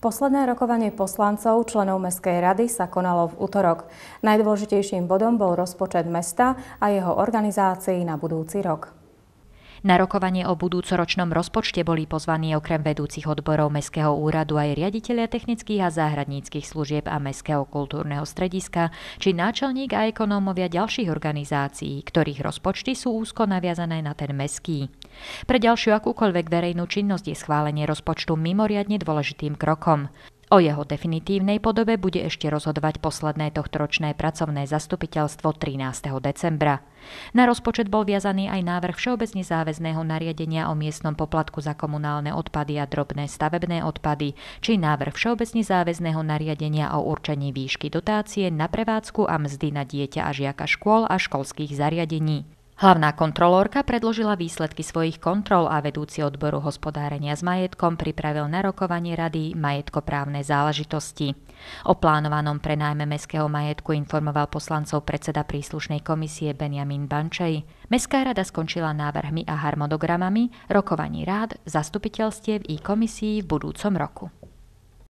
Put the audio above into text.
Posledné rokovanie poslancov členov Mestskej rady sa konalo v útorok. Najdôležitejším bodom bol rozpočet mesta a jeho organizácii na budúci rok. Na rokovanie o budúcoročnom rozpočte boli pozvaní okrem vedúcich odborov Mestského úradu aj riaditeľia technických a záhradníckých služieb a Mestského kultúrneho strediska, či náčelník a ekonómovia ďalších organizácií, ktorých rozpočty sú úzko naviazané na ten meský. Pre ďalšiu akúkoľvek verejnú činnosť je schválenie rozpočtu mimoriadne dôležitým krokom. O jeho definitívnej podobe bude ešte rozhodovať posledné tohtoročné pracovné zastupiteľstvo 13. decembra. Na rozpočet bol viazaný aj návrh všeobecne záväzného nariadenia o miestnom poplatku za komunálne odpady a drobné stavebné odpady, či návrh všeobecne záväzného nariadenia o určení výšky dotácie na prevádzku a mzdy na dieťa a žiaka škôl a školských zariadení. Hlavná kontrolórka predložila výsledky svojich kontrol a vedúci odboru hospodárenia s majetkom pripravil na rokovanie rady majetkoprávne záležitosti. O plánovanom prenajme mestského majetku informoval poslancov predseda príslušnej komisie Benjamin Bančej. Mestská rada skončila návrhmi a harmonogramami rokovaní rád, zastupiteľstiev i komisí v budúcom roku.